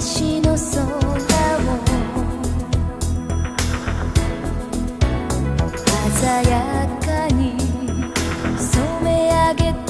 私の空を鮮やかに染め上げて